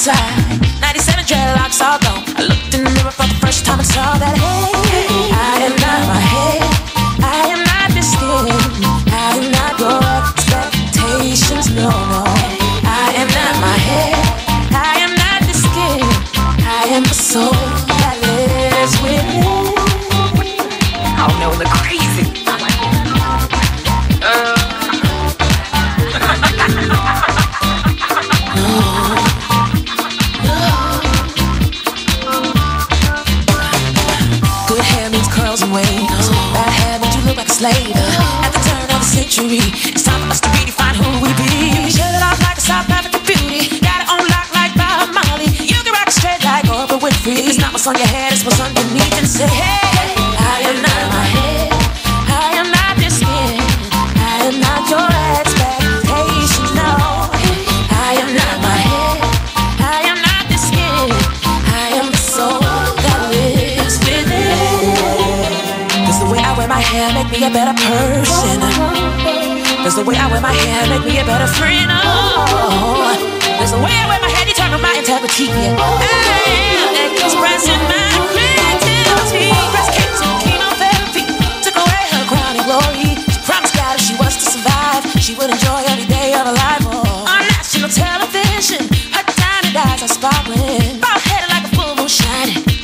side. 97 dreadlocks all gone. I looked in the mirror for the first time and saw that, hey, I am not my head. I am not the skin. I am not your expectations, no, no. I am not my head. I am not the skin. I am the soul that lives within. Oh no, the crazy. On your head, it's what's underneath. And say, hey, I am not my head. I am not this skin. I am not your expectations. No, I am not my head. I am not this skin. I am the soul that lives within. The way I wear my hair make me a better person? Does the way I wear my hair make me a better friend? Oh, does the way I wear my hair determine my integrity? I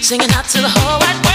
singing out to the whole world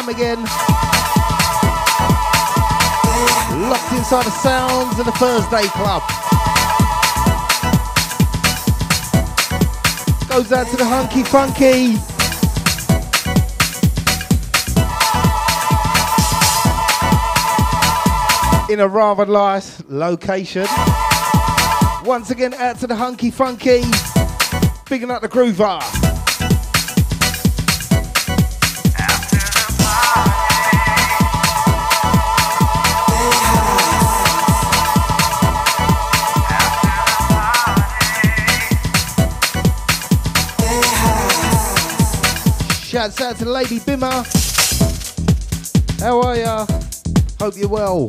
time again. Locked inside the sounds of the Thursday Club. Goes out to the Hunky Funky. In a rather nice location. Once again, out to the Hunky Funky. Bigging up the Groover. out, out to Lady Bimmer. How are ya? Hope you're well.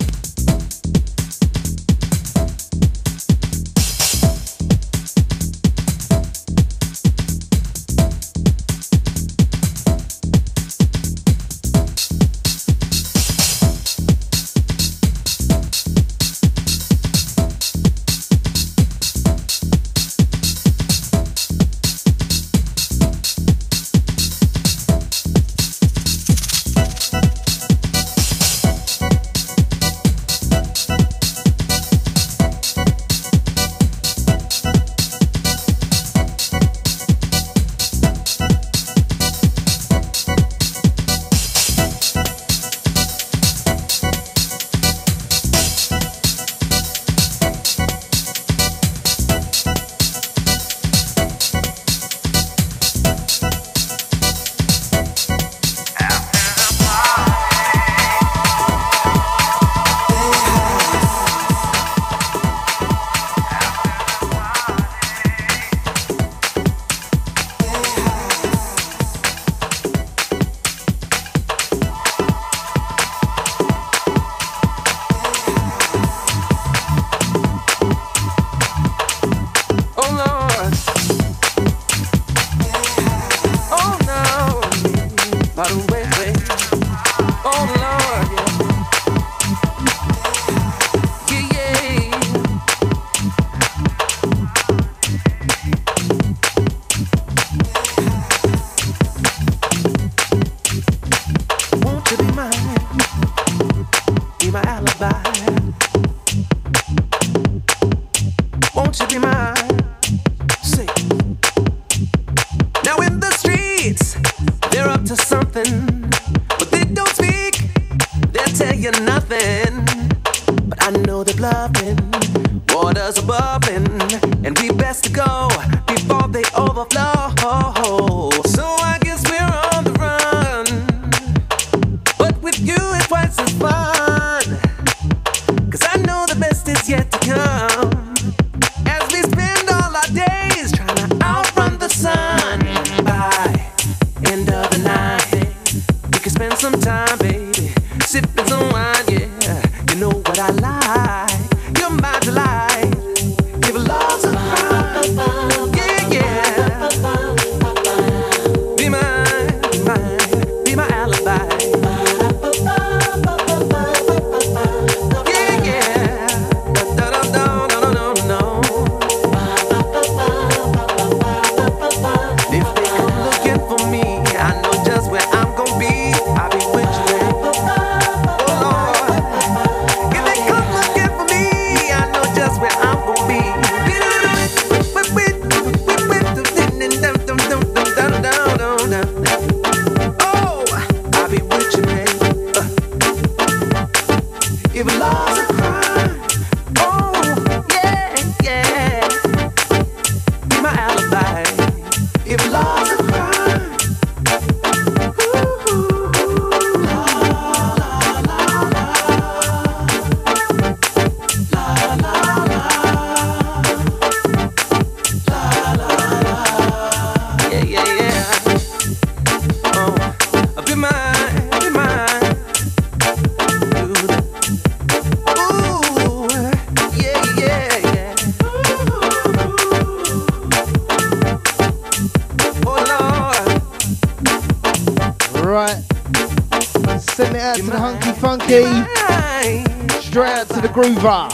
Groover.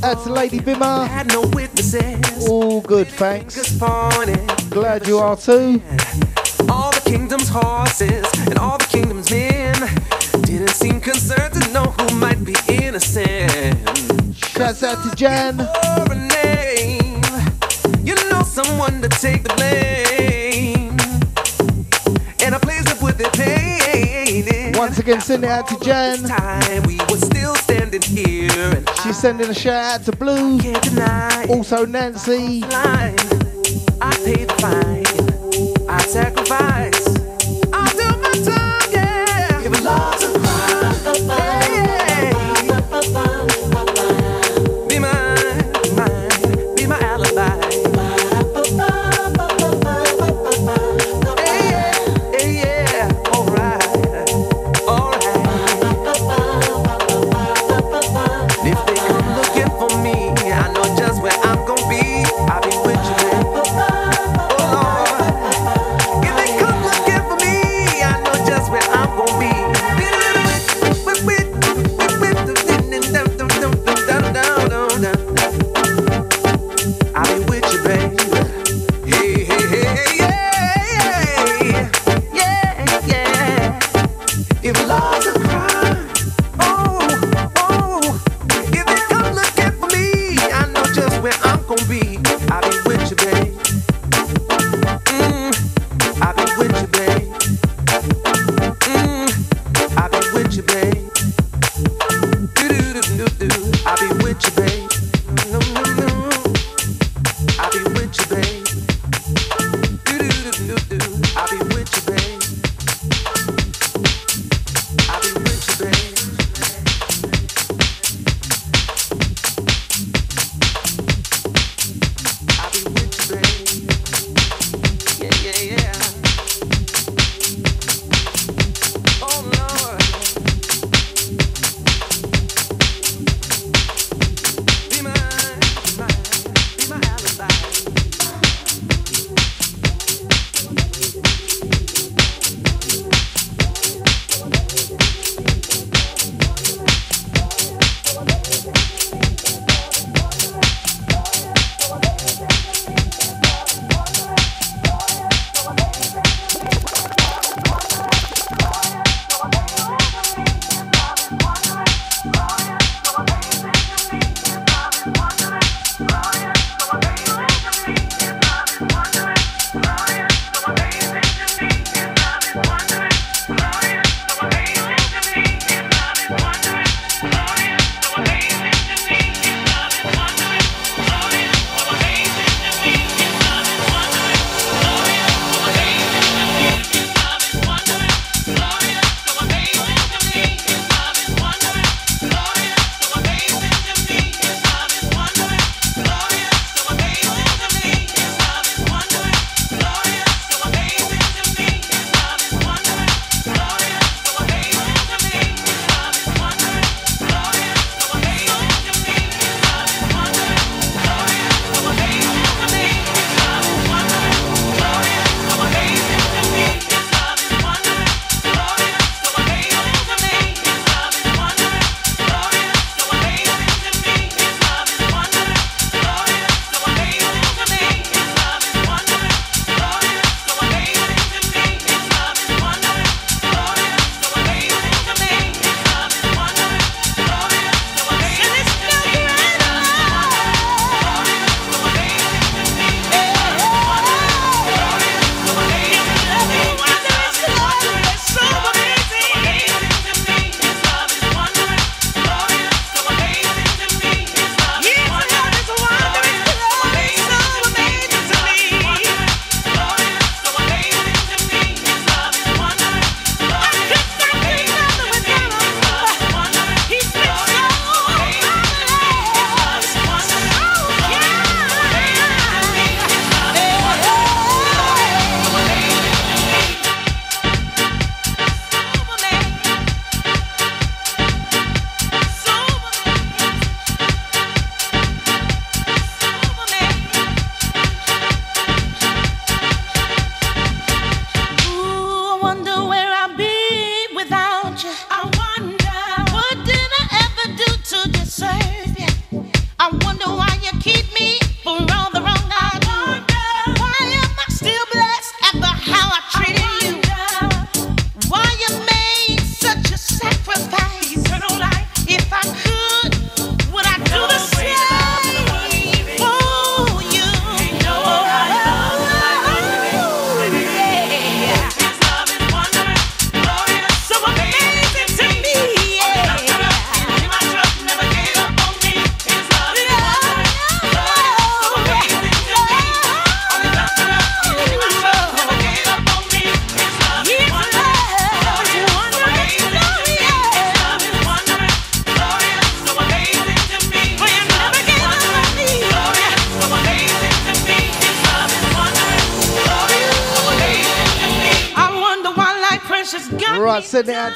That's Lady Bimmer. Had no witnesses. All good, thanks. Glad you are too. All the kingdom's horses and all the kingdom's men didn't seem concerned to know who might be innocent. Shouts out to Jan. You know someone to take the blame. Once again, send it out to Jen. time we were still standing here and She's sending a shout out to Blue. Also Nancy. I pay the fine. I sacrifice.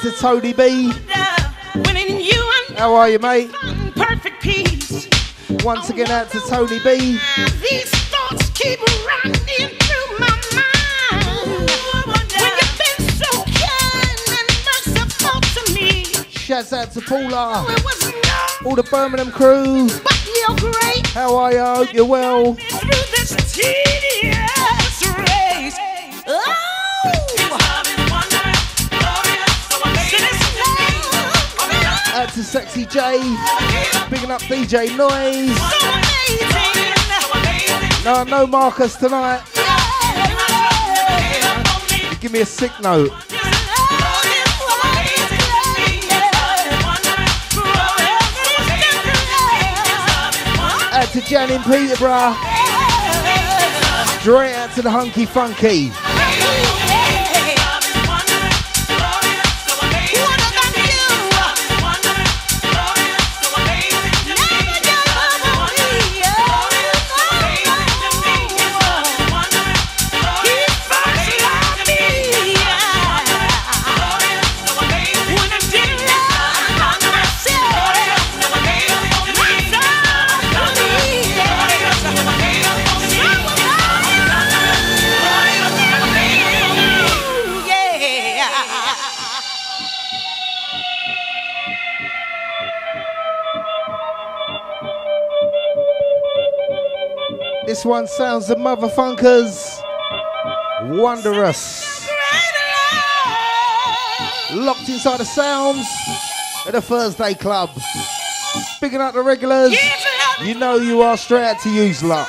to Tony B. How are you, mate? Perfect peace. Once again, out to Tony B. These thoughts keep running through my mind. When you've been so kind and to me. Shouts out to Paula. Oh, All the Birmingham crew. How are you? Hope you're well. to Sexy J. Bigging up DJ Noise. No, no Marcus tonight. Give me a sick note. Out to Jan in Peterborough. Straight out to the Hunky Funky. one sounds the motherfuckers. Wondrous. Locked inside the sounds at the Thursday Club. Picking up the regulars. You know you are straight out to use luck.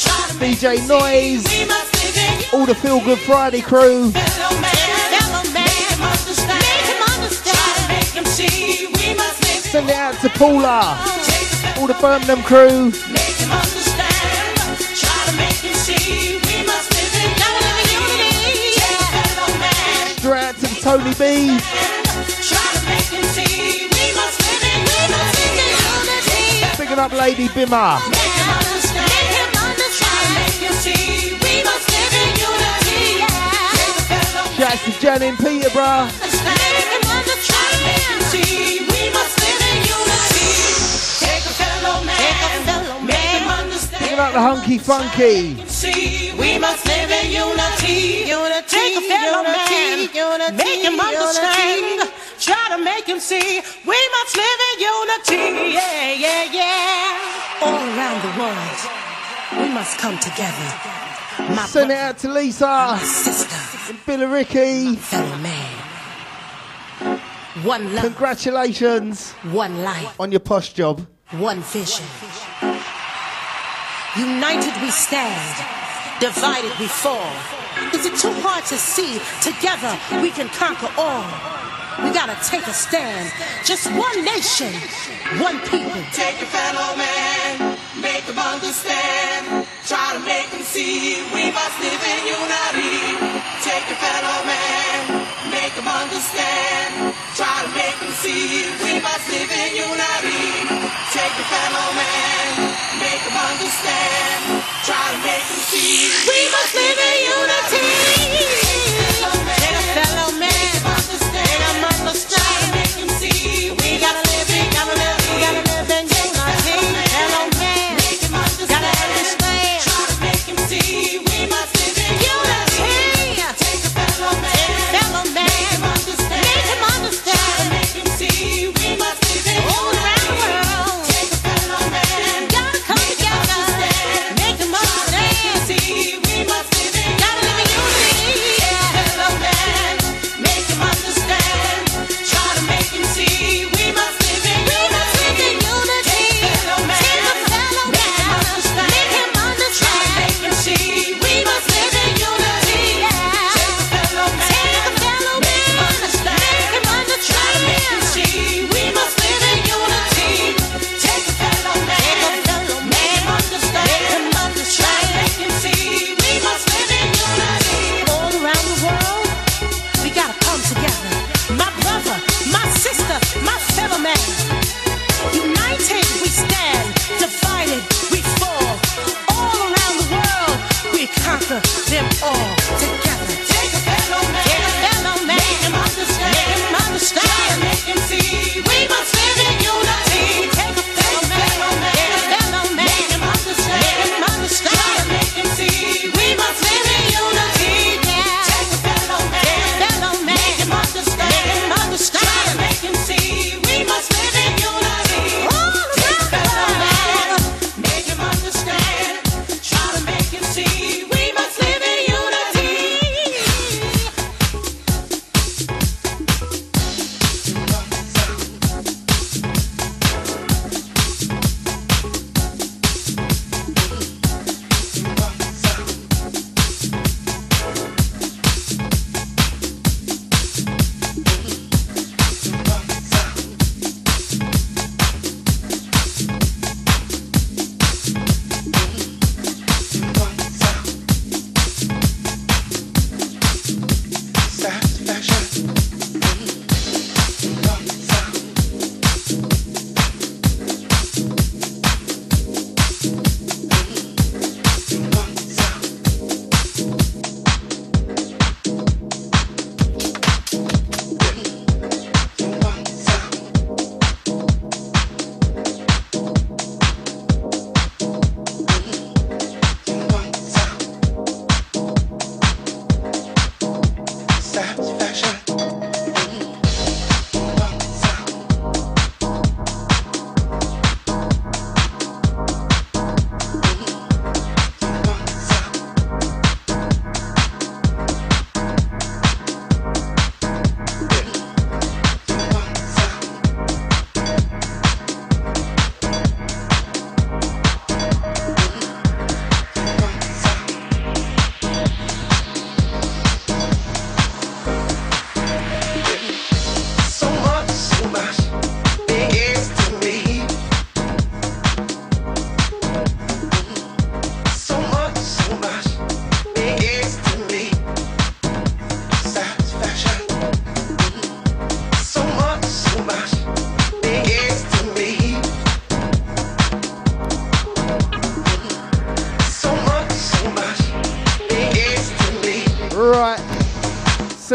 DJ Noise, all the Feel Good Friday crew. Send it out to Paula, all the Birmingham crew. Straight out to the Tony B. Up Lady Bimmer. Shouts to Jan in Peterborough. Picking up the Hunky Funky. We must live in unity. Unity. Take a fellow man. Unity. Make him understand. Unity. Try to make him see. We must live in unity. Yeah, yeah, yeah. All around the world, we must come together. My Send it out to Lisa. My sister. Billy Ricky. fellow man. One love. Congratulations. One life. On your posh job. One vision. United we stand, divided we fall. Is it too hard to see? Together we can conquer all. We gotta take a stand. Just one nation, one people. Take your fellow man, make them understand. Try to make them see we must live in unity. Take your fellow man, make them understand. Try to make them see we must live in unity. Take your fellow man make them understand. Try to make them see. We must live in unity.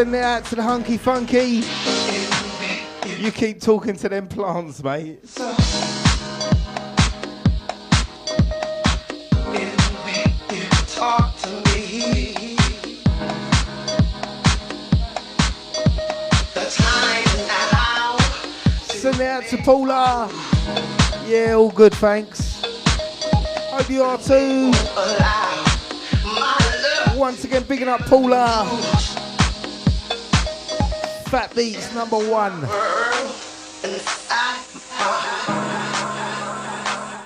Send it out to the hunky funky. You keep talking to them plants, mate. Talk to me. The time now. Send it out to Paula. Yeah, all good, thanks. Hope you are too. Once again, bigging up Paula. Phat Beats number one.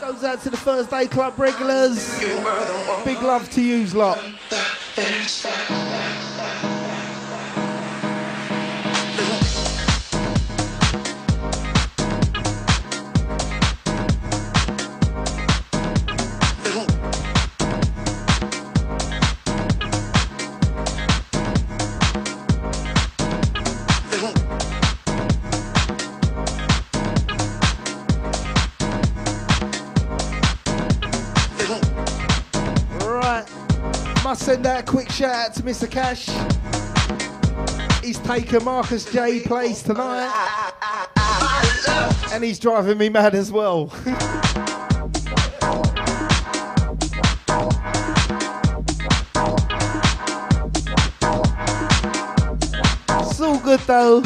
Goes out to the Thursday Club regulars. Big love to yous lot. Quick shout out to Mr. Cash. He's taken Marcus J place tonight. And he's driving me mad as well. it's all good though.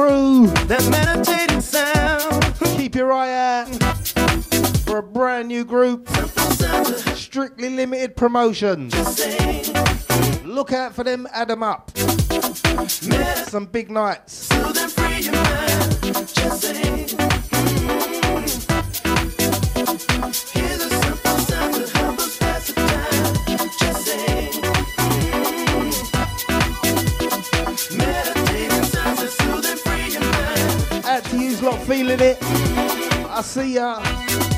Crew. that meditating sound. Keep your eye out for a brand new group. Strictly limited promotions. Look out for them, add them up. Some big nights. Feeling it. I see ya.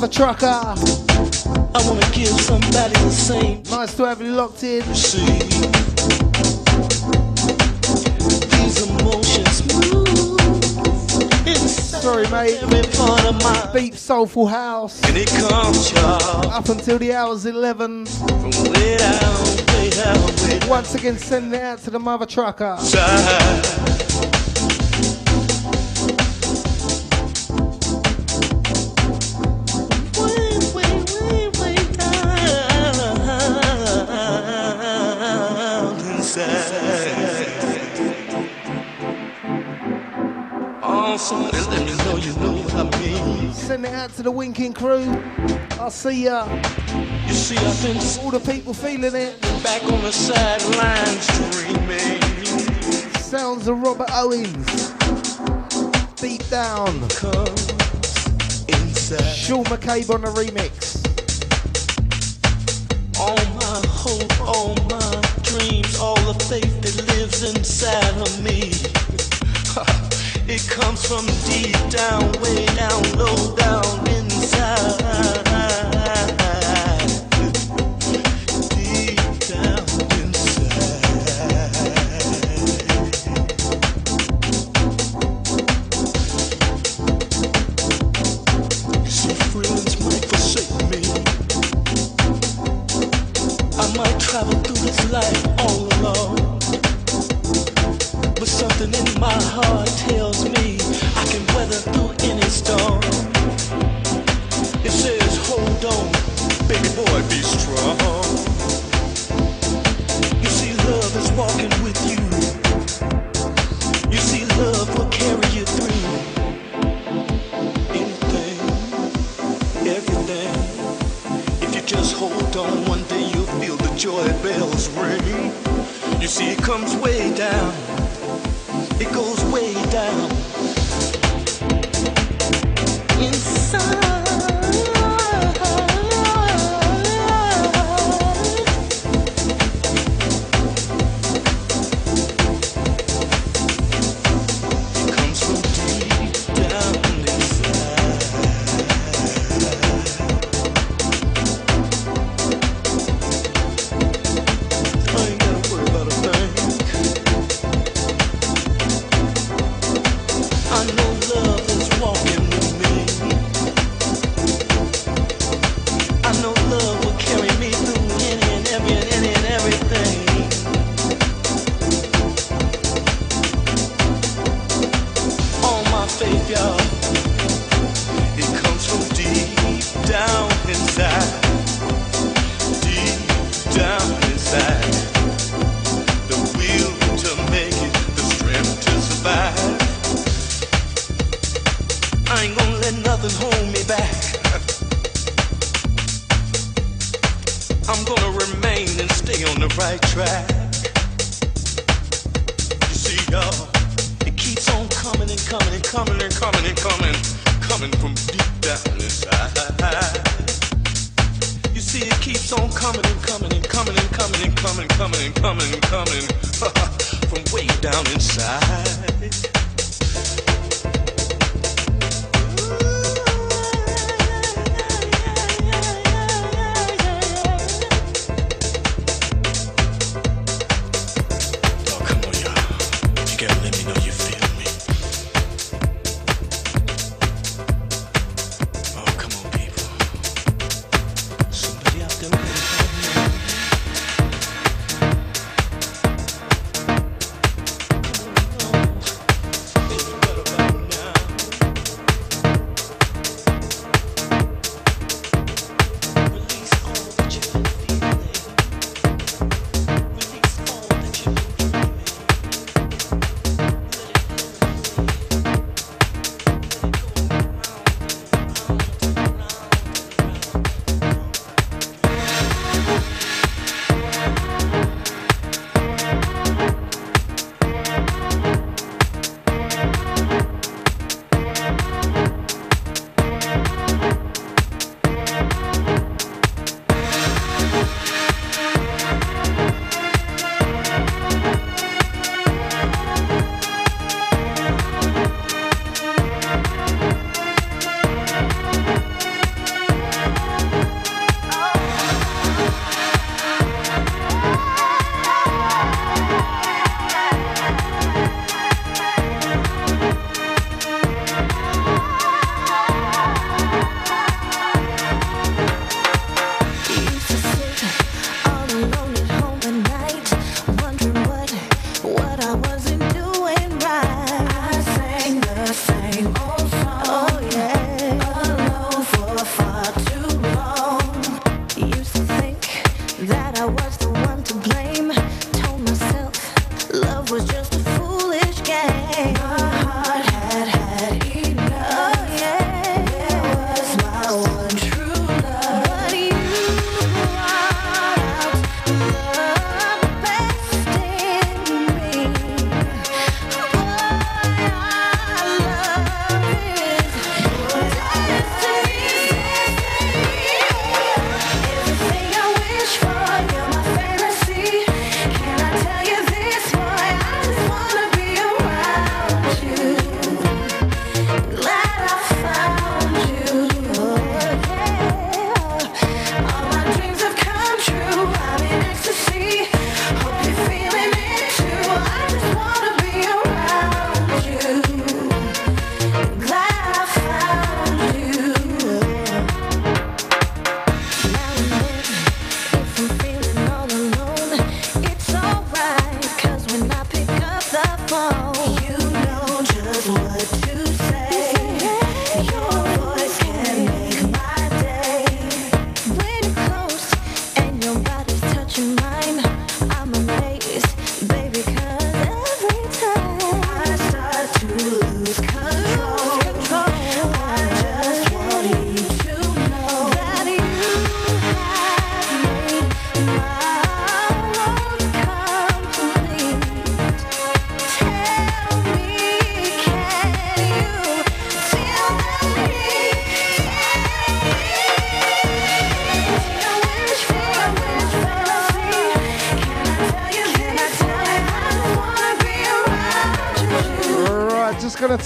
Mother trucker. I wanna give somebody the same. Nice to have you locked in. See, these emotions move. Sorry, mate. Part of my Deep soulful house. And it comes, y'all. Up until the hours 11. From way down, way down, way down. Once again, send it out to the mother trucker. Side. Mean. Send it out to the winking crew. I'll see ya. You see, I've been All the people feeling it. back on the sidelines dreaming. Sounds of Robert Owens. Deep down. Sean McCabe on the remix. all my hope, all my dreams, all the faith that lives inside of me. It comes from deep down, way down, low down inside. Gonna remain and stay on the right track. You see, y'all, it keeps on coming and coming and coming and coming and coming, coming from deep down inside. You see, it keeps on coming and coming and coming and coming and coming and coming and coming and coming from way down inside.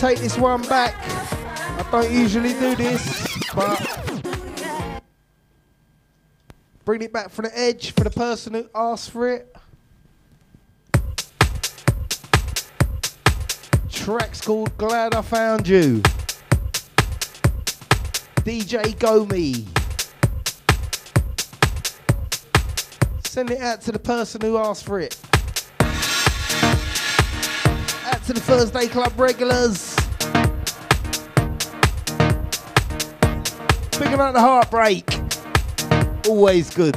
Take this one back. I don't usually do this, but bring it back for the edge for the person who asked for it. Track's called Glad I Found You. DJ Gomi. Send it out to the person who asked for it. Out to the Thursday Club regulars. Big about the heartbreak. Always good.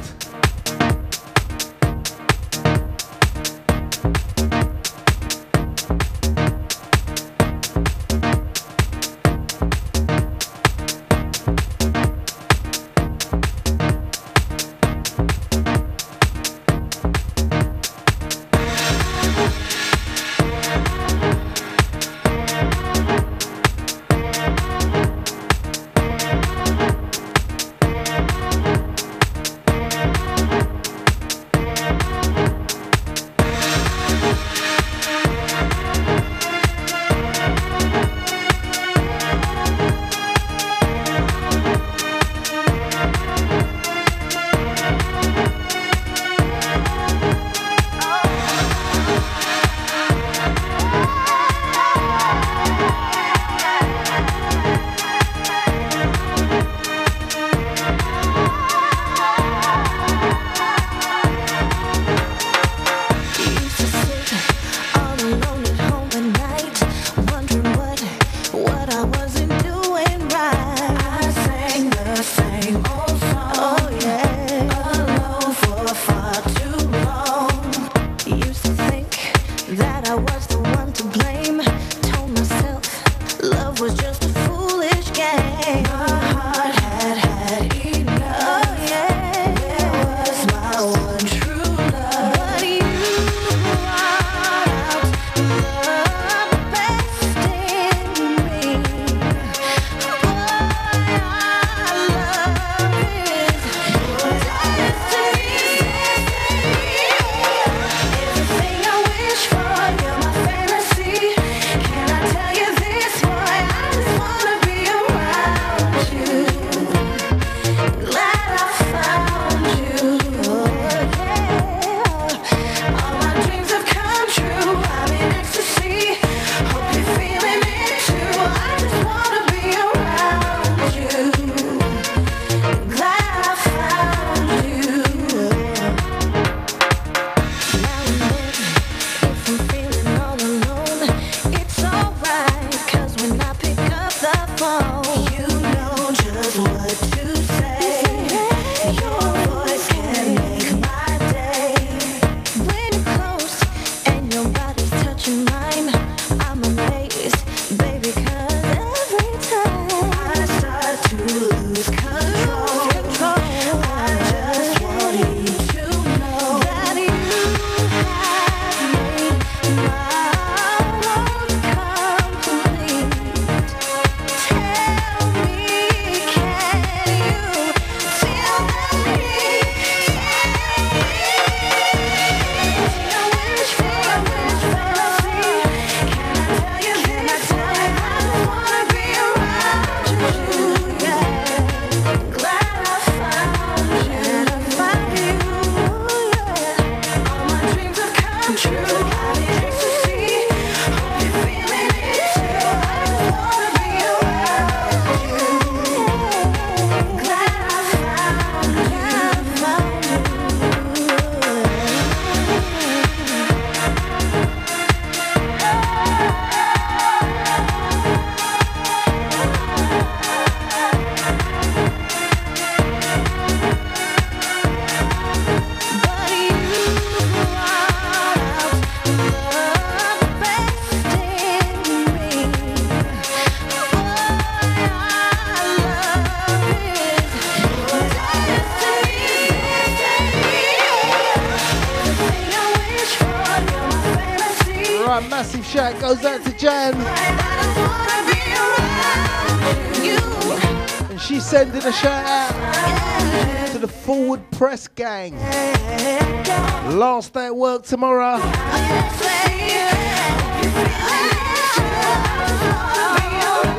Work tomorrow.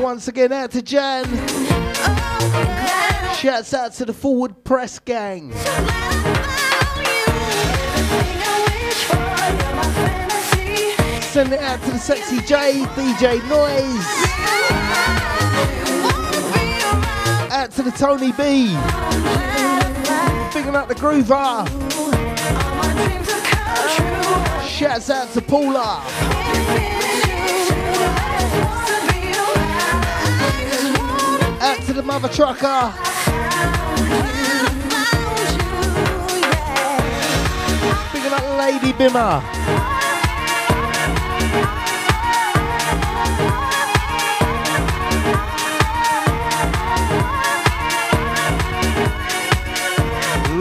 Once again, out to Jan. Shouts out to the Forward Press Gang. Send it out to the Sexy J, DJ Noise. Out to the Tony B. Bigging up the Groover. Shouts out to Paula. Out to the Mother Trucker. Bigging up Lady Bimmer.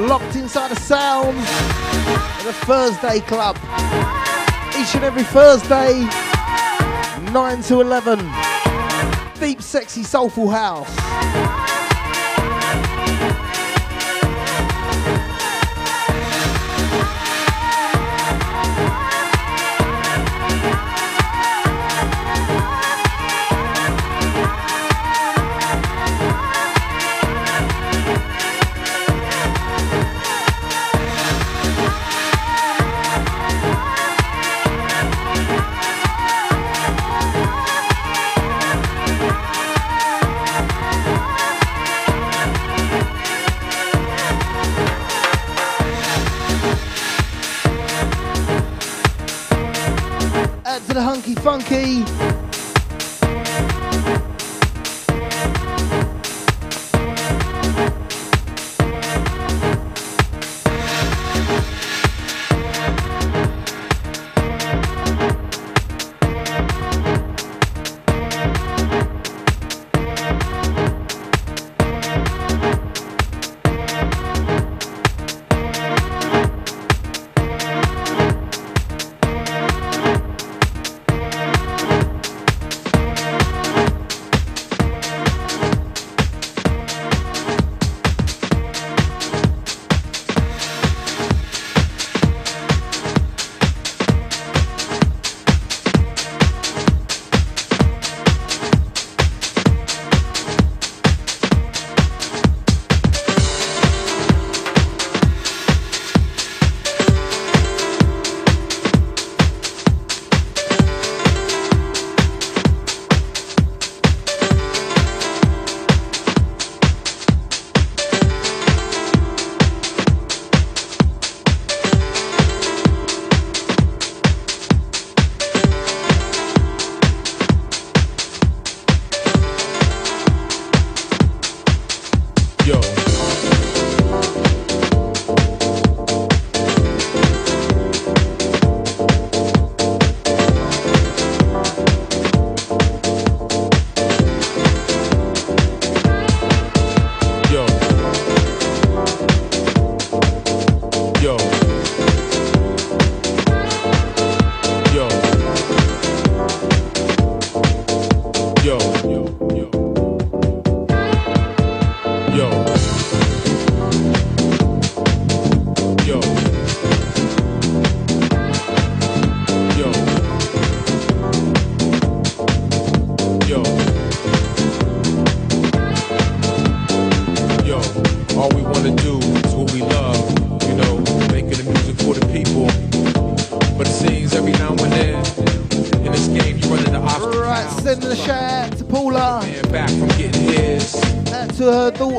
locked inside the sound of the Thursday Club. Each and every Thursday, 9 to 11. Deep, sexy, soulful house.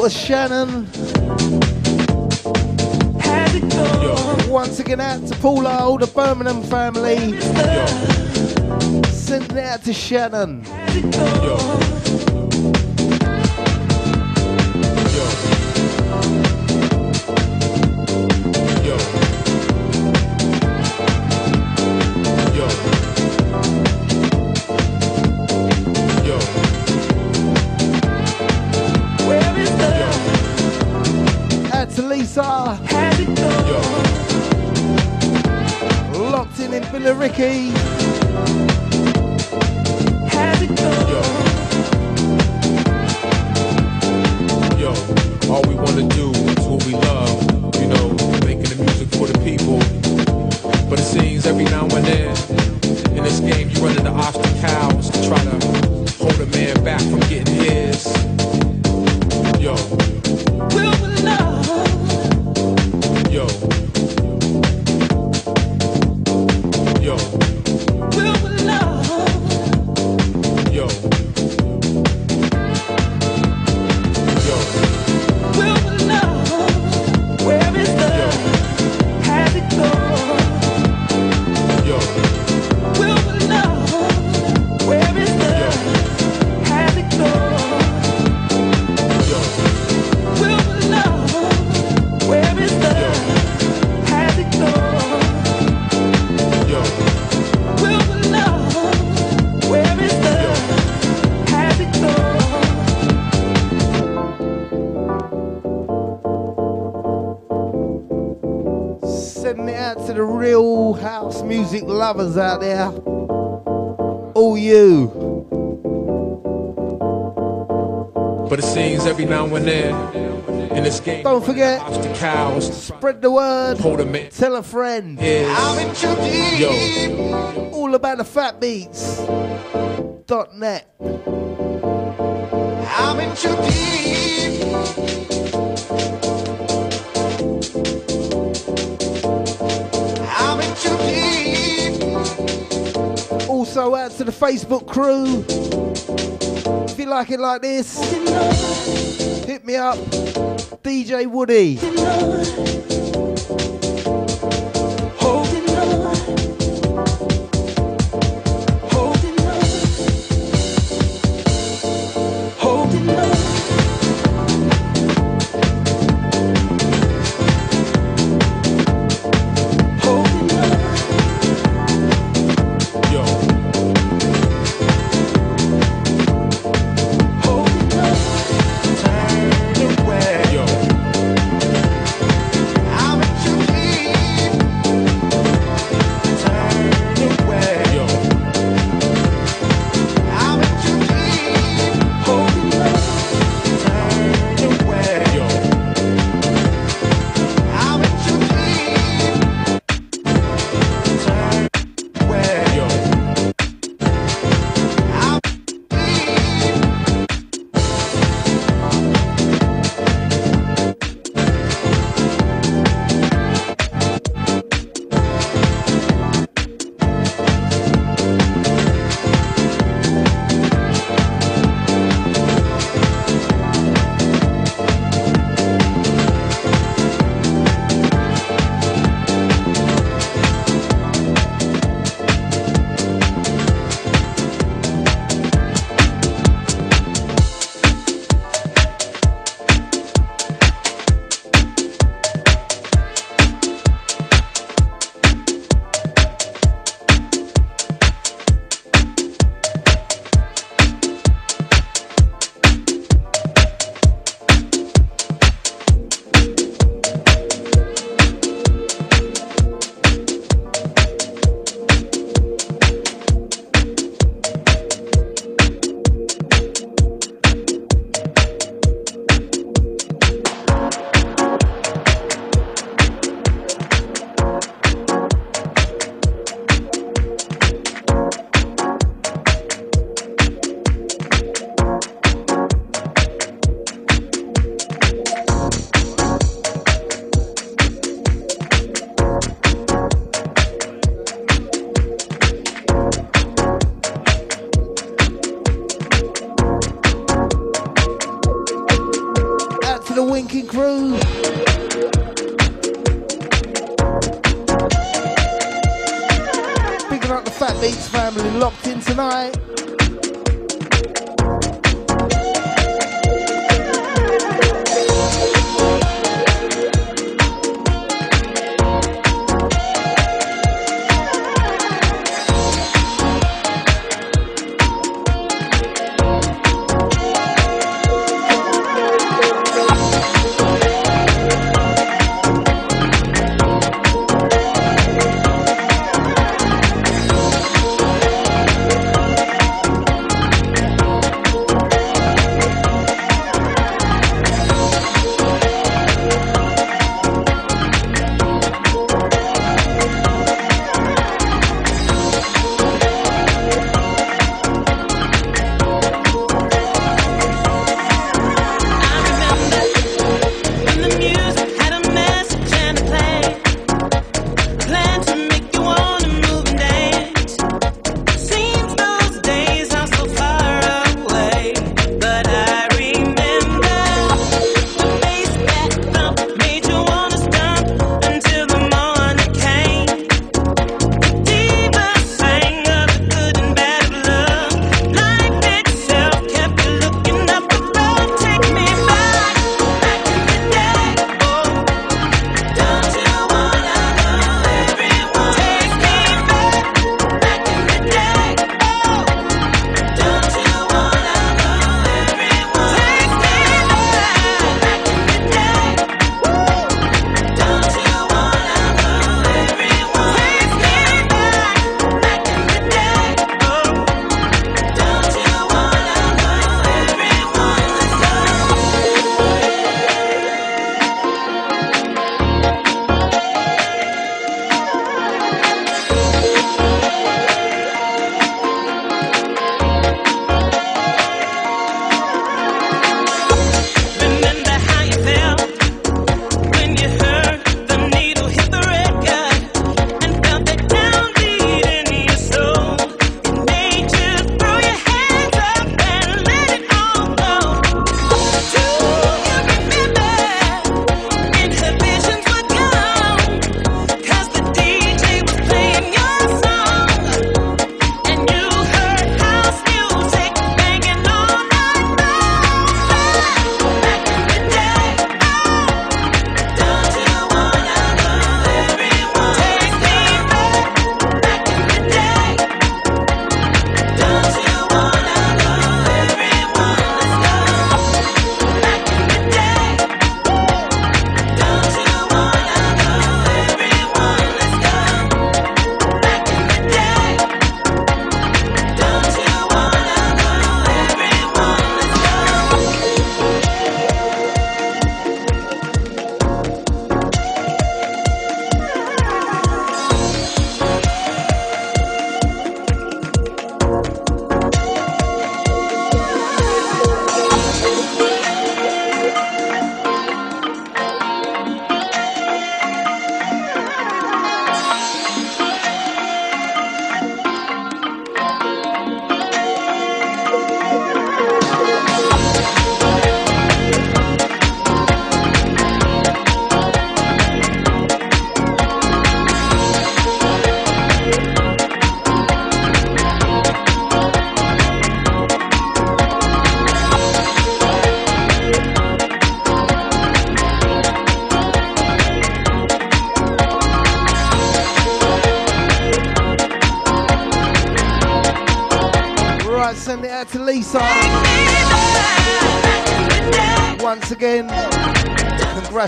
Daughter Shannon. Once again out to Paula, all the Birmingham family. Sending it out to Shannon. Sending out to the real house music lovers out there. All you. But it seems every now and then, in this game, Don't forget, obstacles spread the word. hold a man Tell a friend. is. Yo. All about the Phat Beats. Dot net. I'm in too deep. Also out uh, to the Facebook crew. If you like it like this, hit me up. DJ Woody.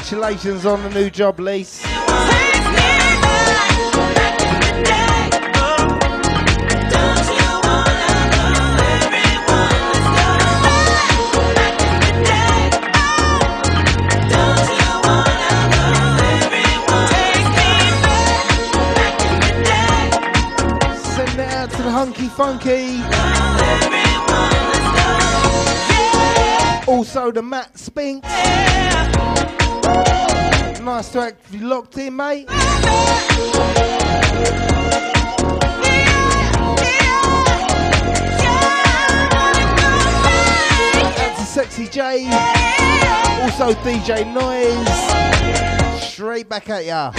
Congratulations on the new job, the hunky funky. Also the Matt Spink. Locked in, mate. Out to Sexy J. Also DJ Noise. Straight back at ya.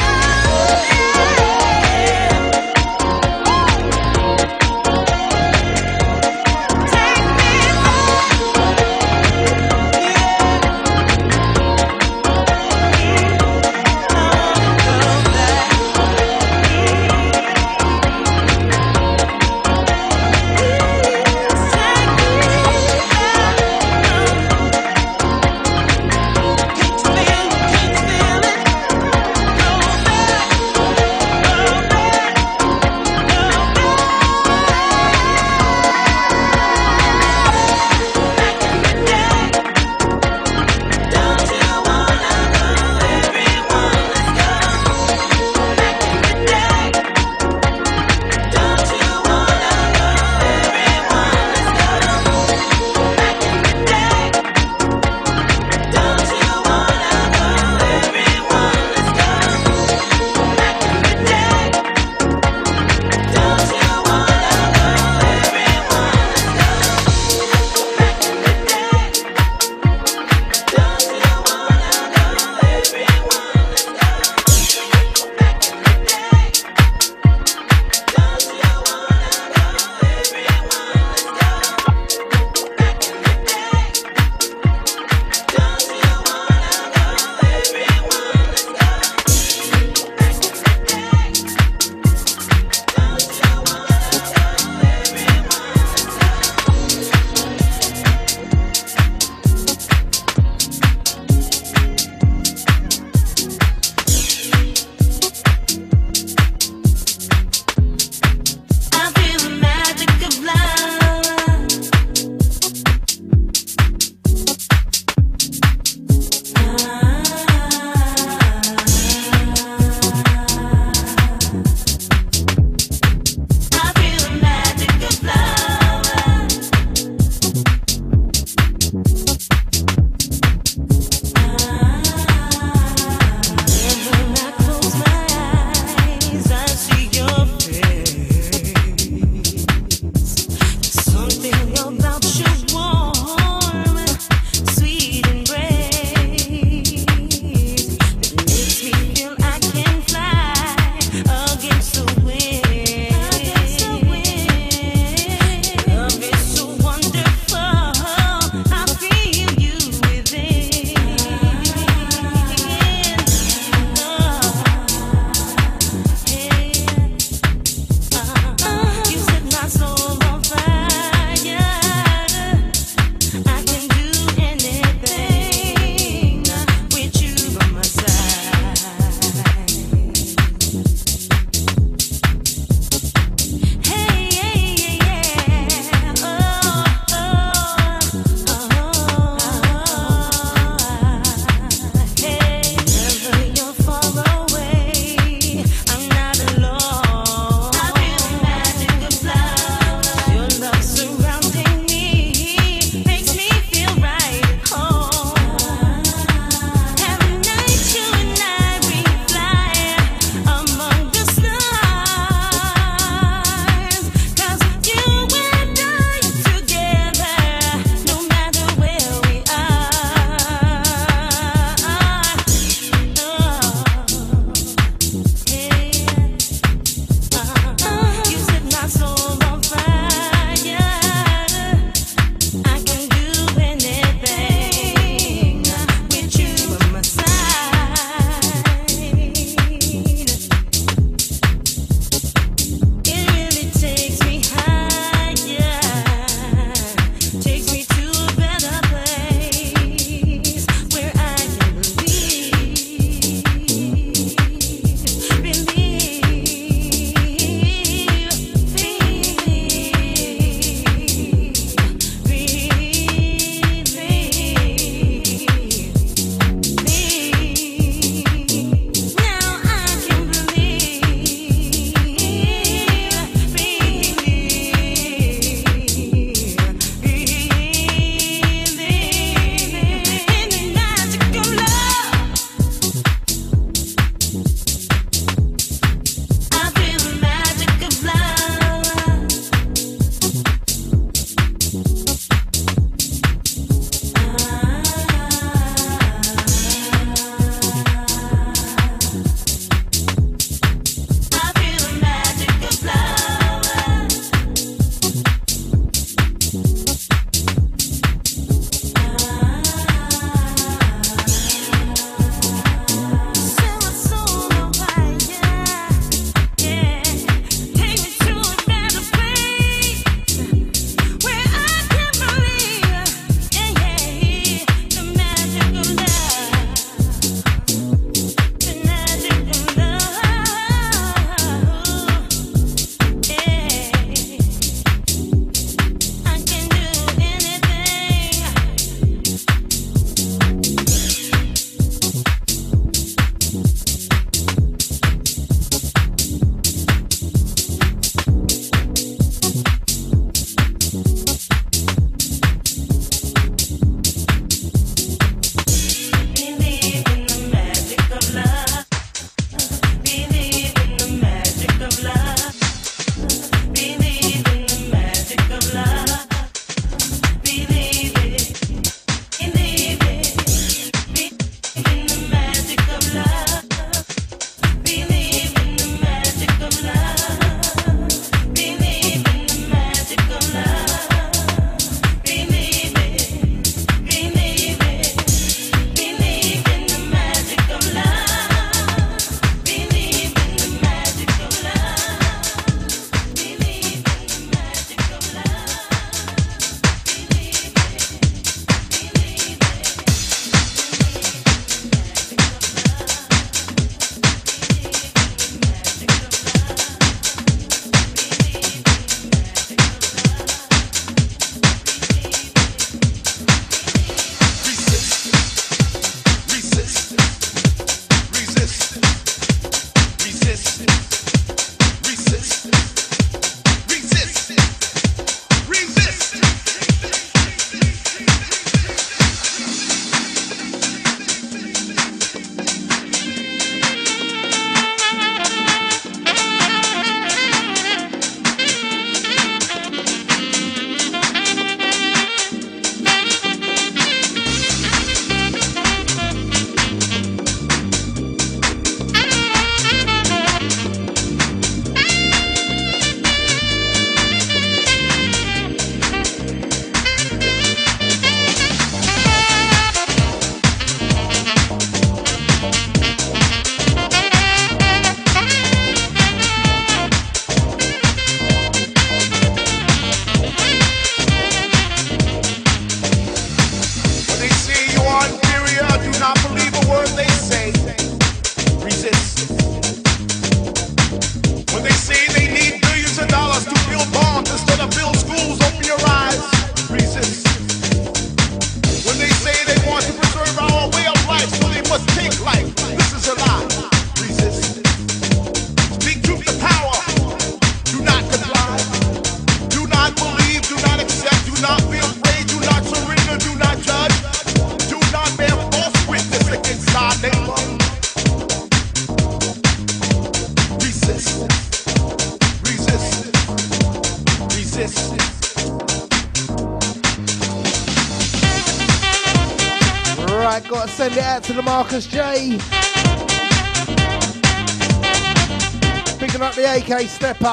aka Stepper.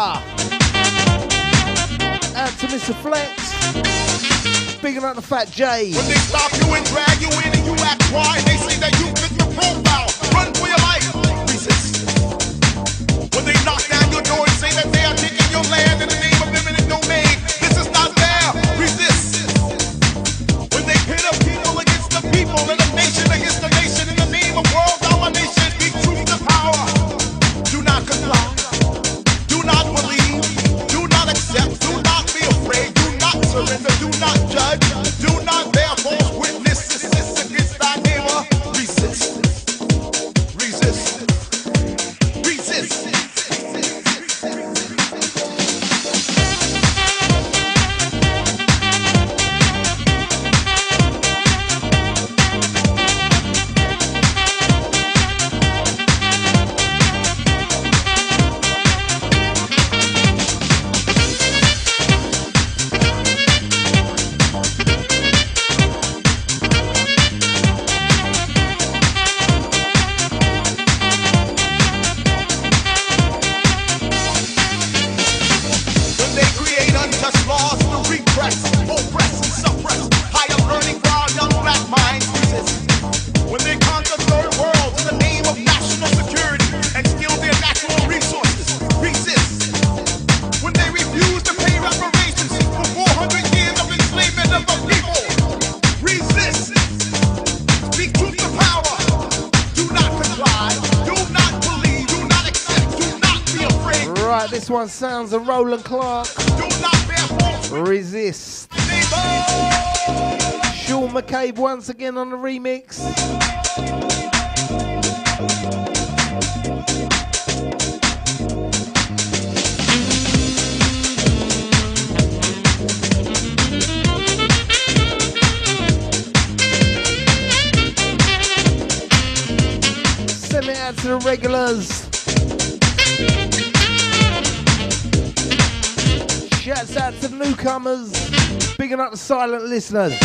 Out to Mr. Flex. Speaking about the Fat J. When they stop you and drag you in and you act quiet, they say that you Right, this one sounds a Roland Clark. Resist. Sean McCabe once again on the remix. Send it out to the regulars. Shouts out to the newcomers. Bigging up the silent listeners.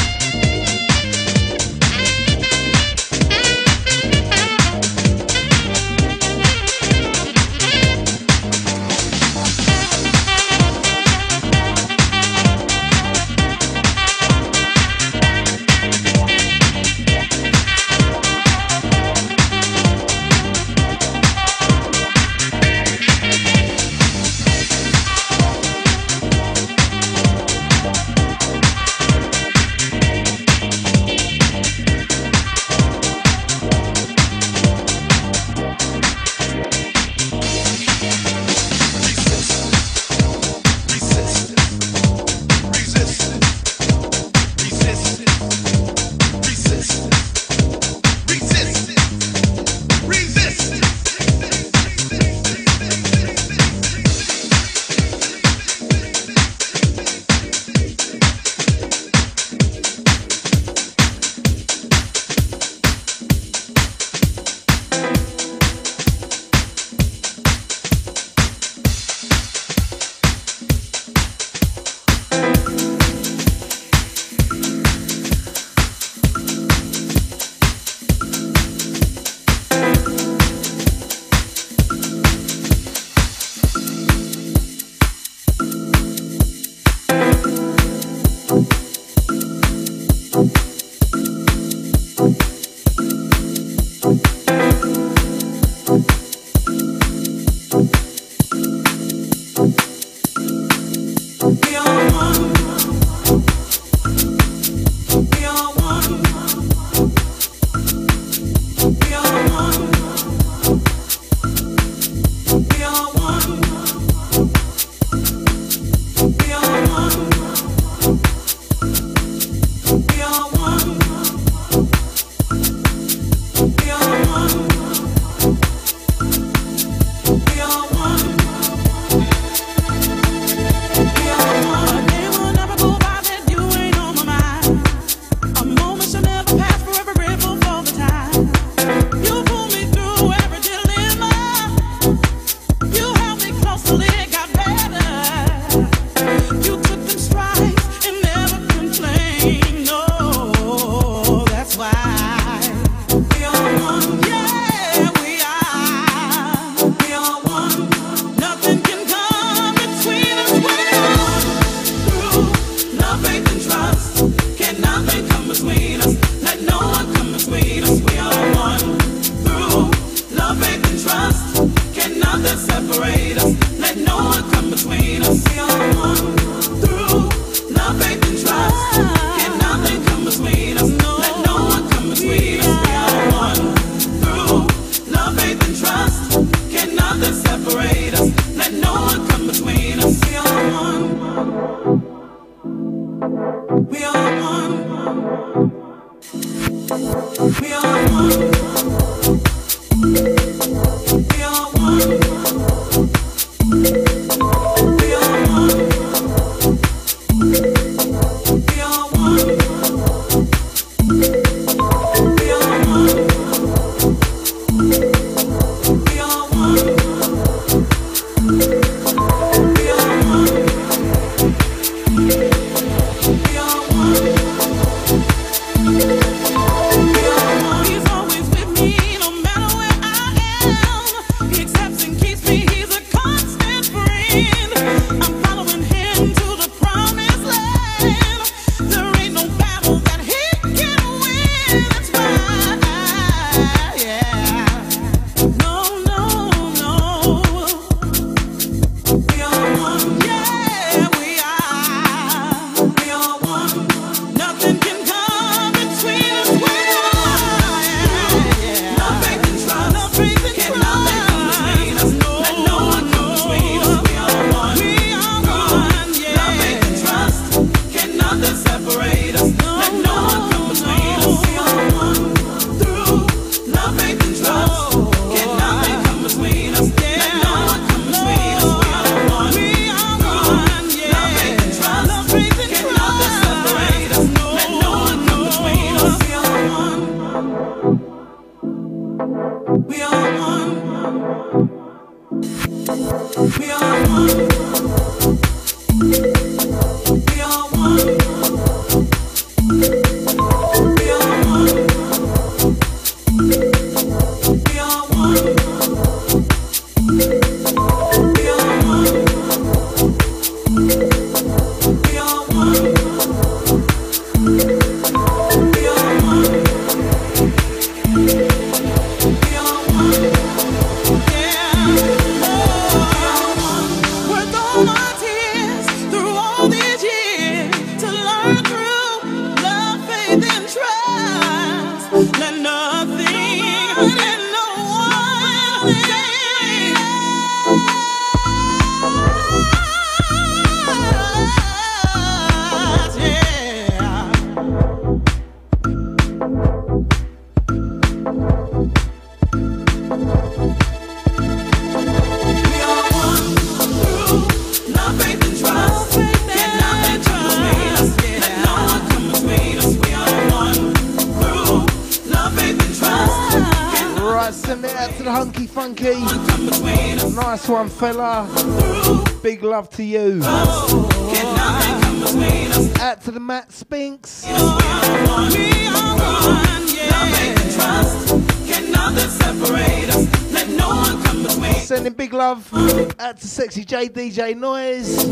Fella. Big love to you. Out to the Matt Spinks. Sending big love out to sexy J DJ Noise.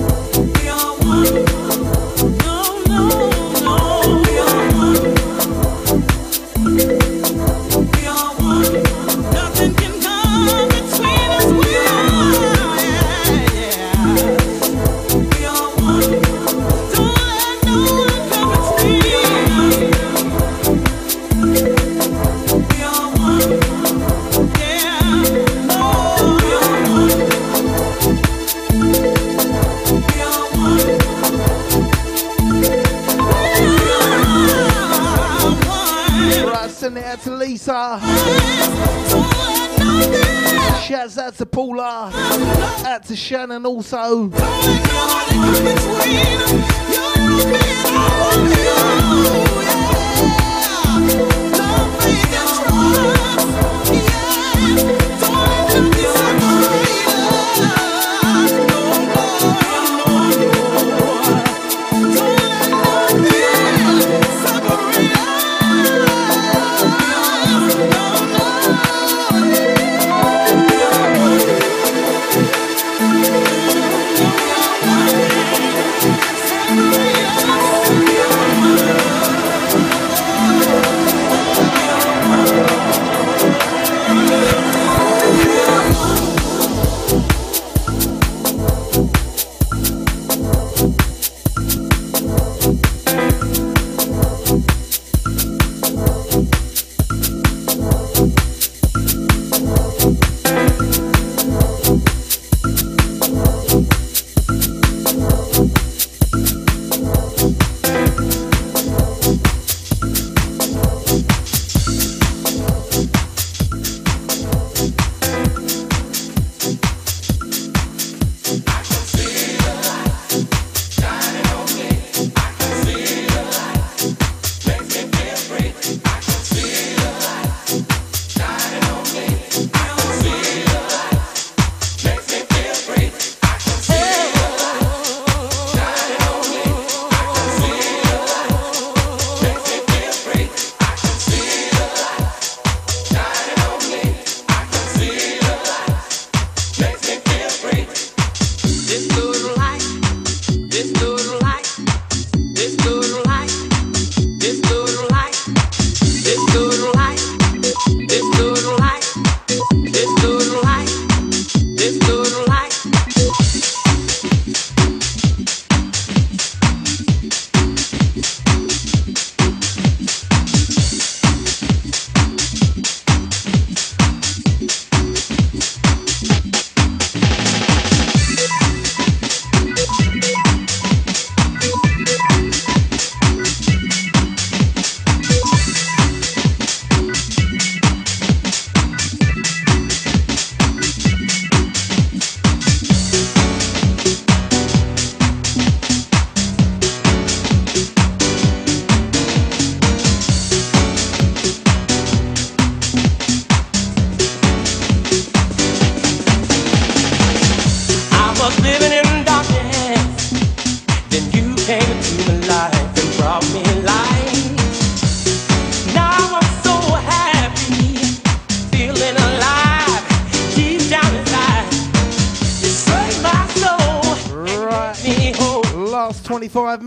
Listen out to Lisa. Shouts out to Paula. Out to Shannon also.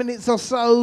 Minutes or so.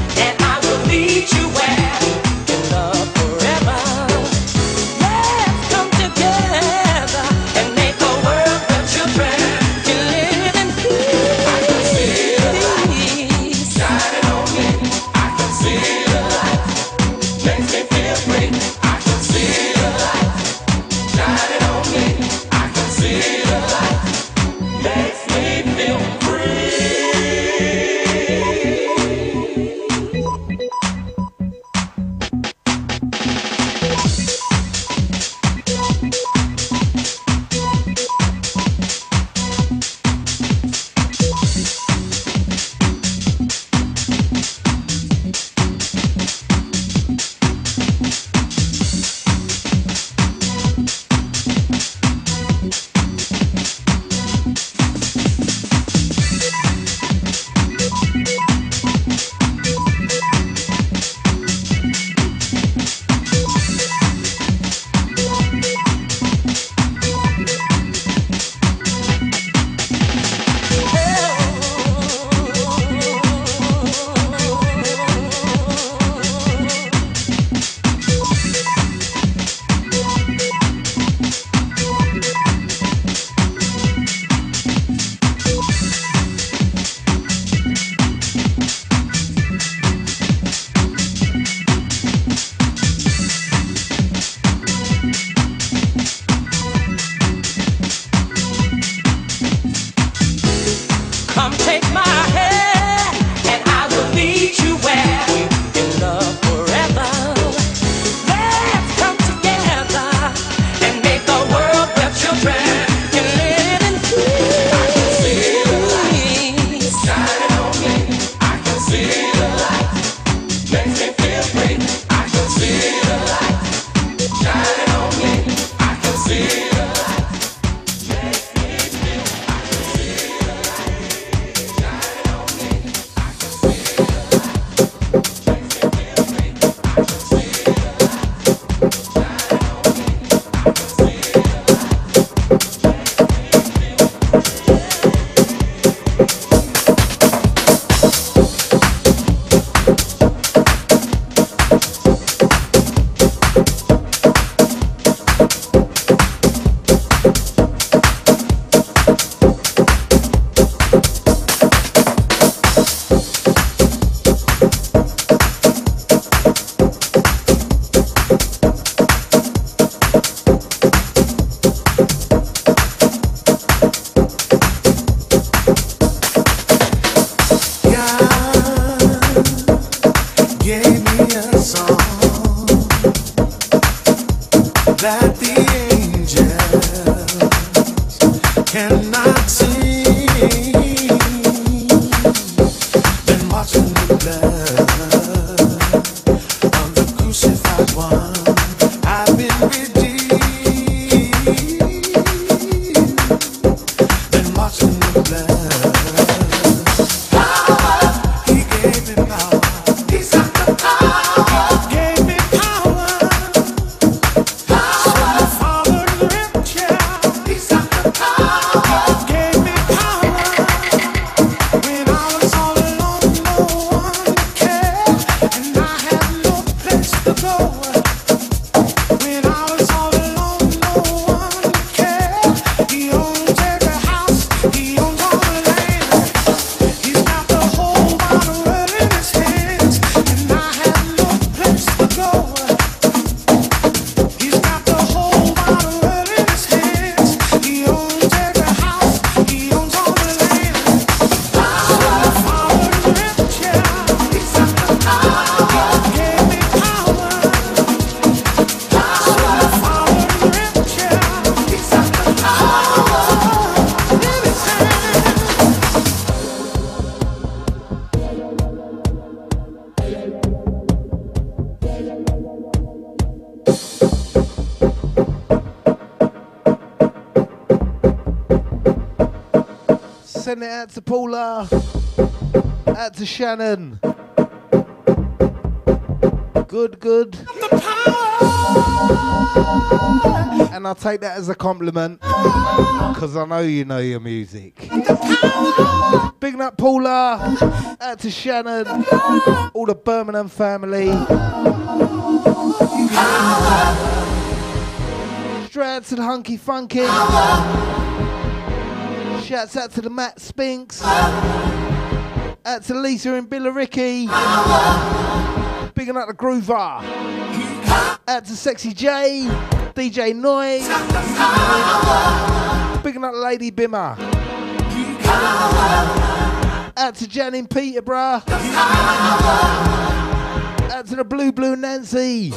And I will out to Paula. Out to Shannon. Good, good. And I'll take that as a compliment. Because I know you know your music. Big up Paula. Out to Shannon. All the Birmingham family. Straight and Hunky Funky. Shouts out to the Matt Spinks. Out to Lisa and Billericay. Bigging up the Groover. Out to Sexy J. DJ Noise. Bigging up Lady Bimmer. Out to Jan in Peterborough. Out to the Blue Blue Nancy.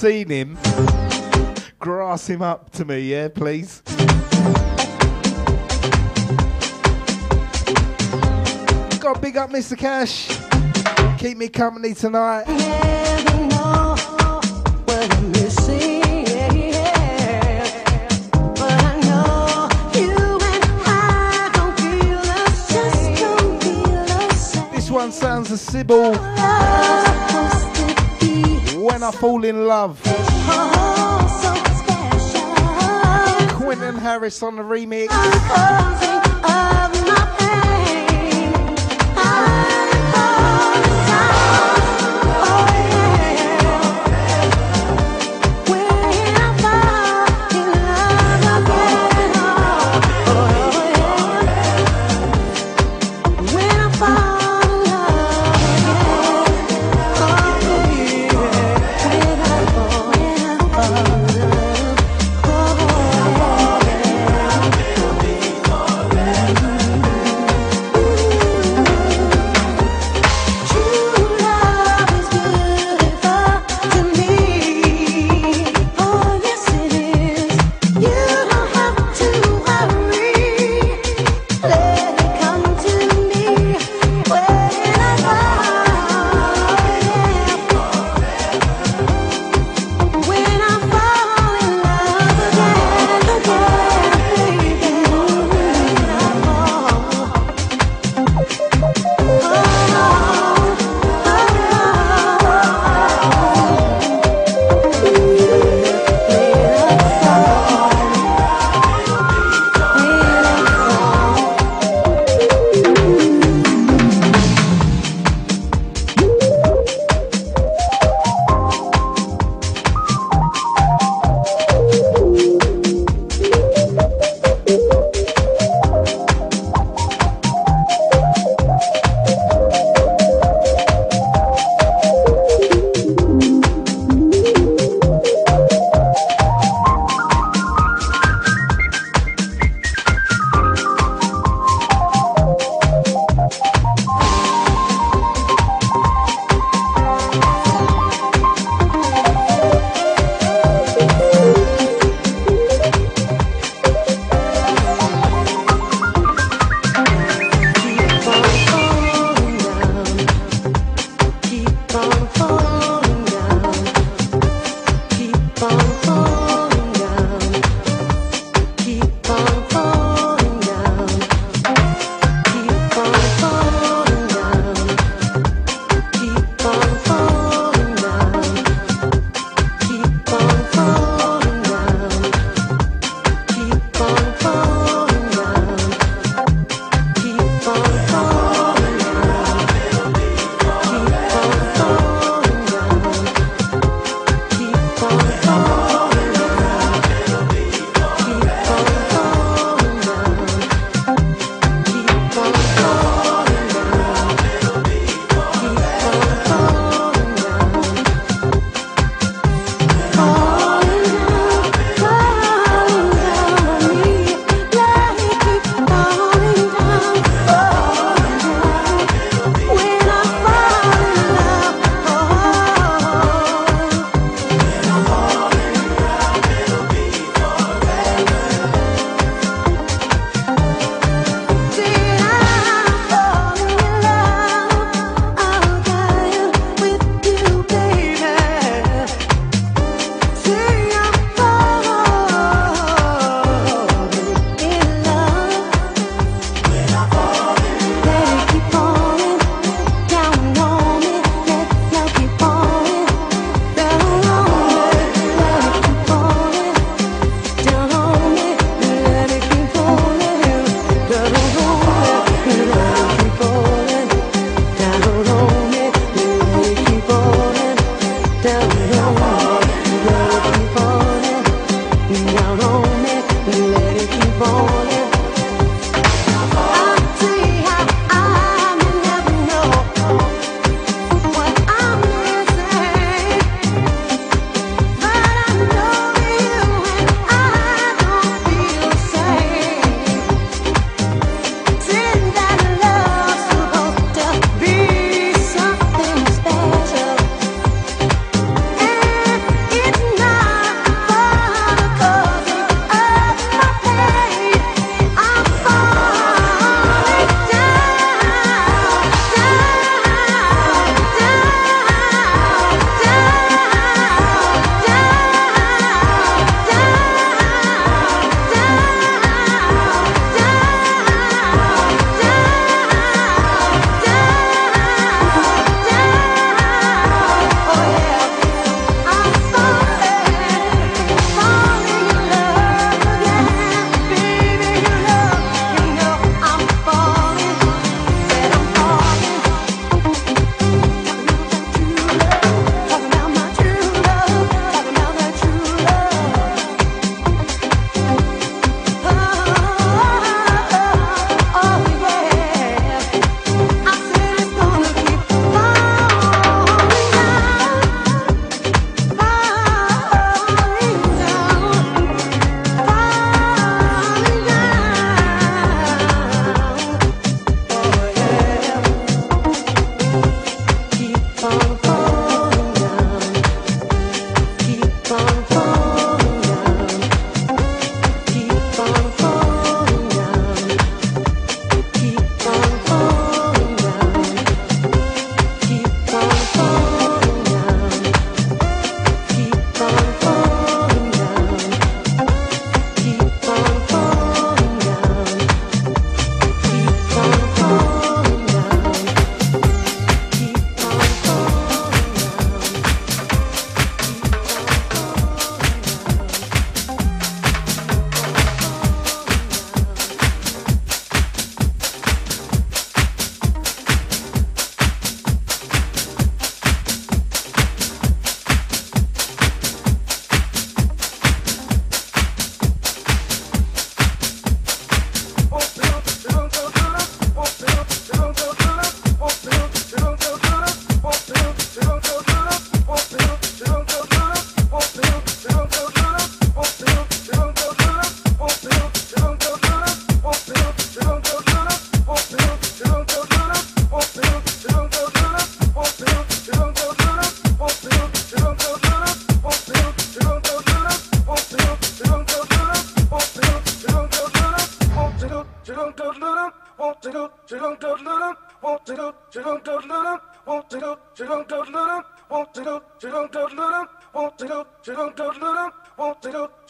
Seen him, grass him up to me, yeah, please. Got big up Mr. Cash. Keep me company tonight. This one sounds a Sybil. I fall in love. Quentin Harris on the remix.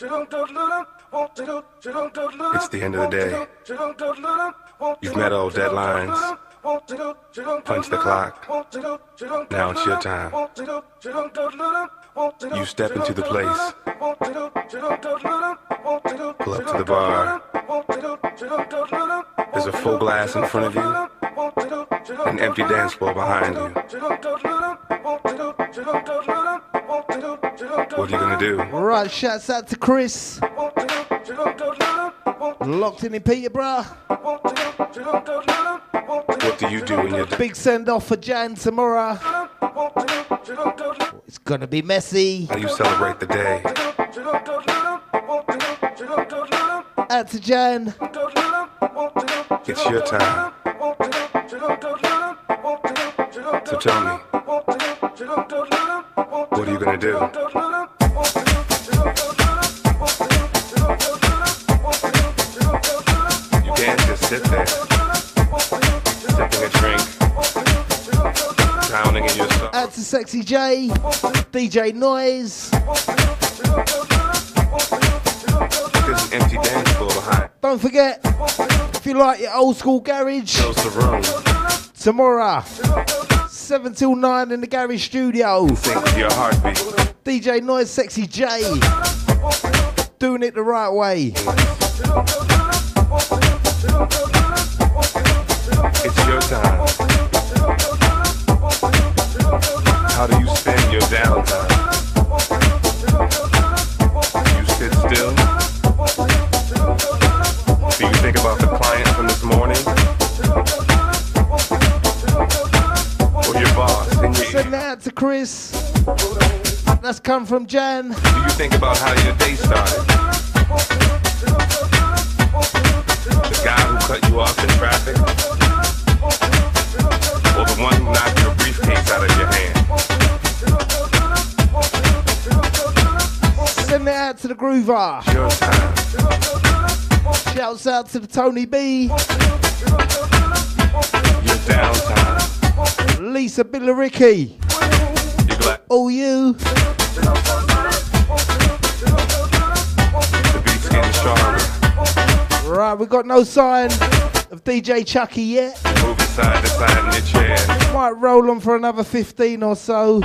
It's the end of the day. You've met all deadlines. Punch the clock. Now it's your time. You step into the place. Pull up to the bar. There's a full glass in front of you. An empty dance floor behind you. What are you gonna do? Right, shouts out to Chris. Locked in in Peterborough. What do you do when you're Big send off for Jan tomorrow. It's gonna be messy. How do you celebrate the day? To Jan. It's your time. So tell me, what are you gonna do? You can't just sit there, Out to Sexy J. DJ Noise. An empty dance floor behind. Don't forget, if you like your old school garage, tomorrow, 7 till 9 in the garage studio. Sync with your heartbeat. DJ Noise Sexy J. Doing it the right way. It's your time. Your downtime? You sit still? Do you think about the client from this morning? Or your boss in your Send that out to Chris. That's come from Jan. Do you think about how your day started? The guy who cut you off in traffic? Or the one who knocked your briefcase out of your hand? It out to the Groover. Shouts out to the Tony B. Lisa Billericay. You're All you. Right, we got no sign of DJ Chucky yet. Side side. Might roll on for another 15 or so.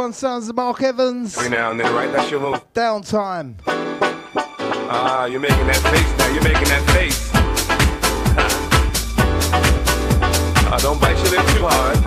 One sounds Mark Evans. Every now and then, right? That's your move. Downtime. Ah, you're making that face now. You're making that face. Ah, don't bite your lip too hard.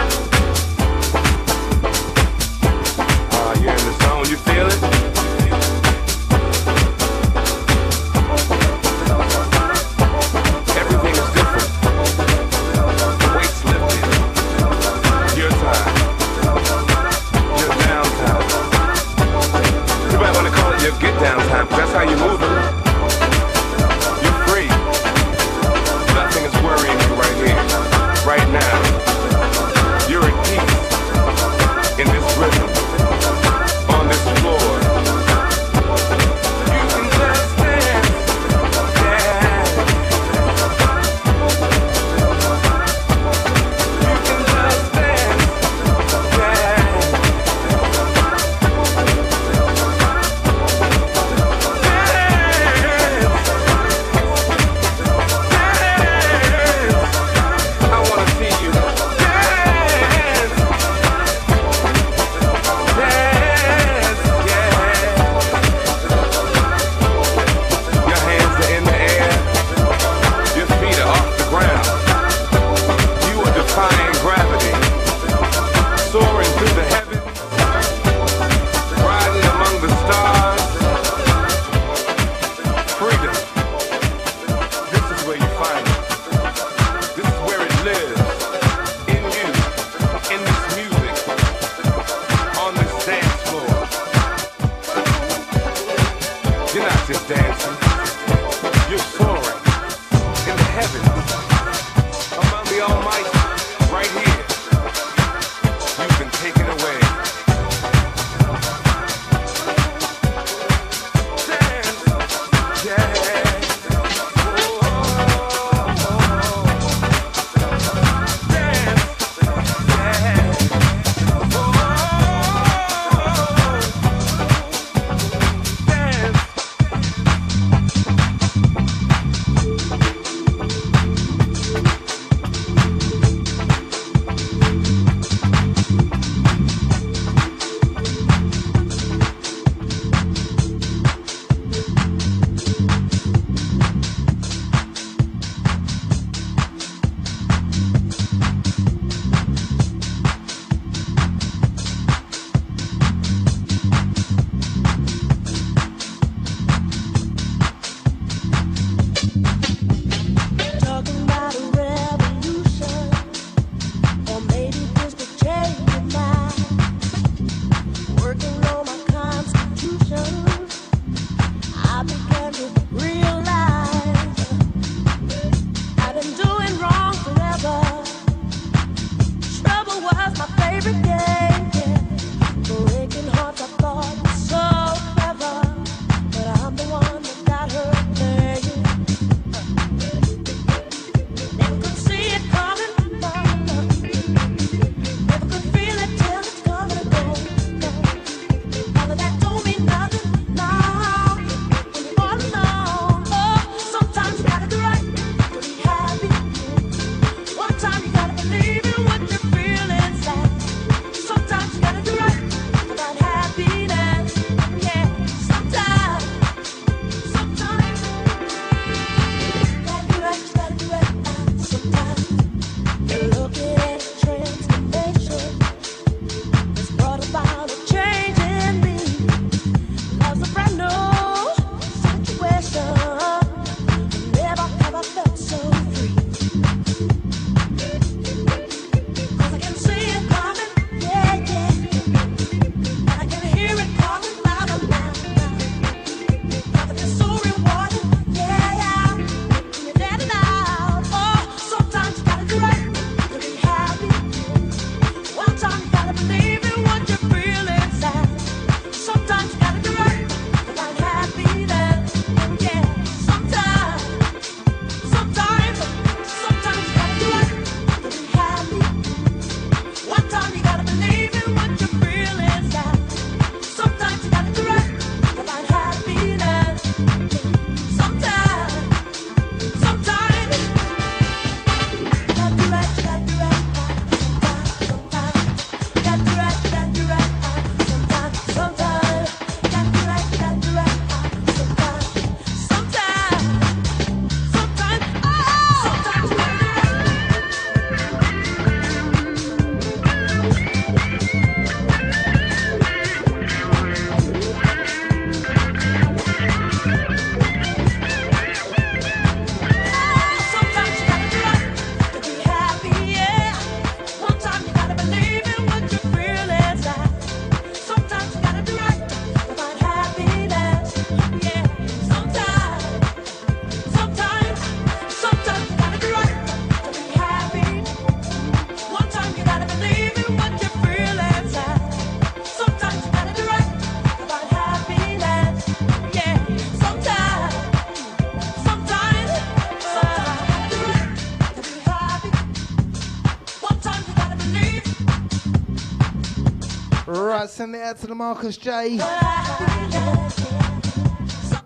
send it out to the Marcus J.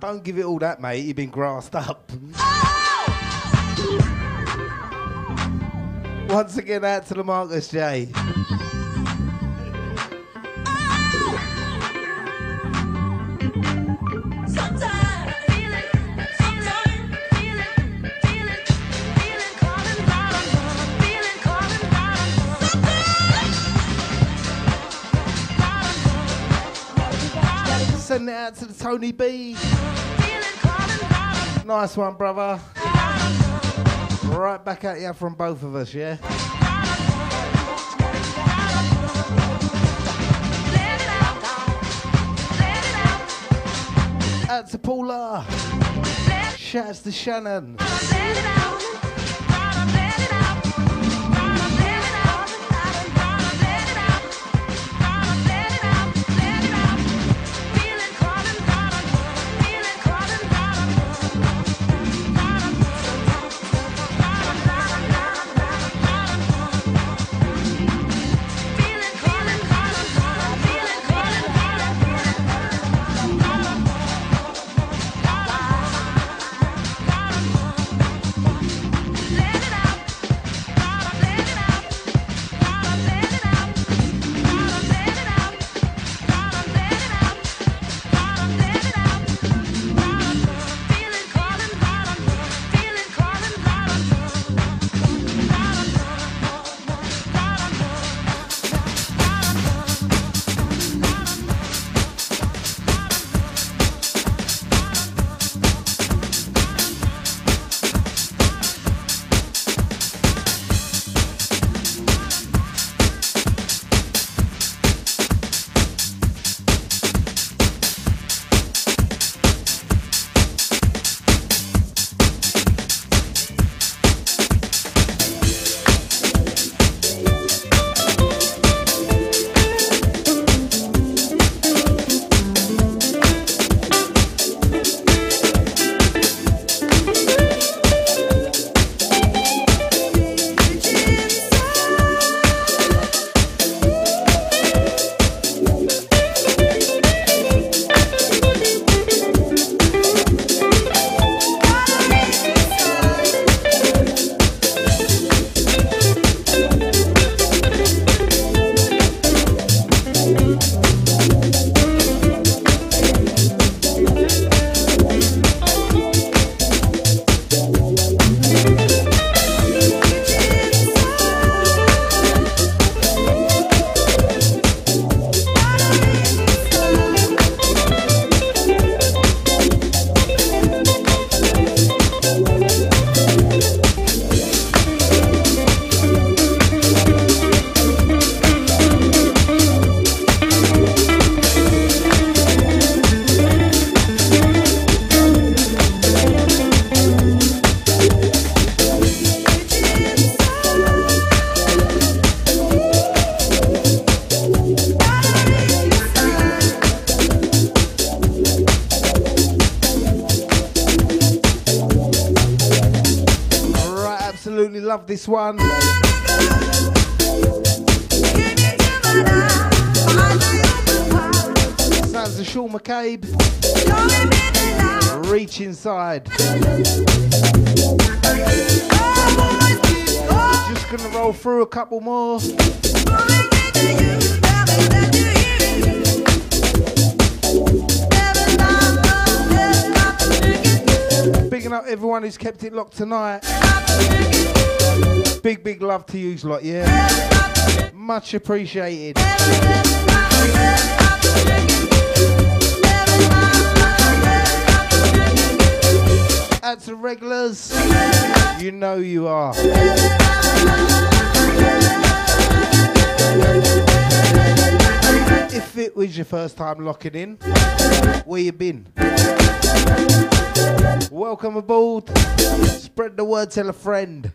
Don't give it all that, mate. You've been grassed up. Once again, out to the Marcus J. Tony B. Nice one, brother. Right back at you from both of us, yeah? That's to Paula. Shouts to Shannon. Couple more. Bigging up everyone who's kept it locked tonight. Big, big love to you, lot, yeah. Much appreciated. To the regulars, you know you are. If it was your first time locking in, where you been? Welcome aboard. Spread the word, tell a friend.